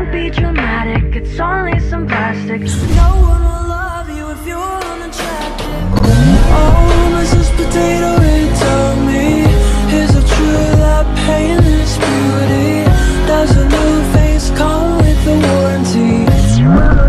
Don't be dramatic, it's only some plastic No one will love you if you're unattractive Oh, Mrs. Potato Head, tell me Is it true that painless beauty Does a new face come with a warranty?